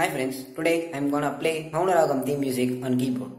Hi friends, today I'm gonna play Maunaragam theme music on keyboard.